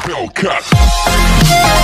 Hellcat.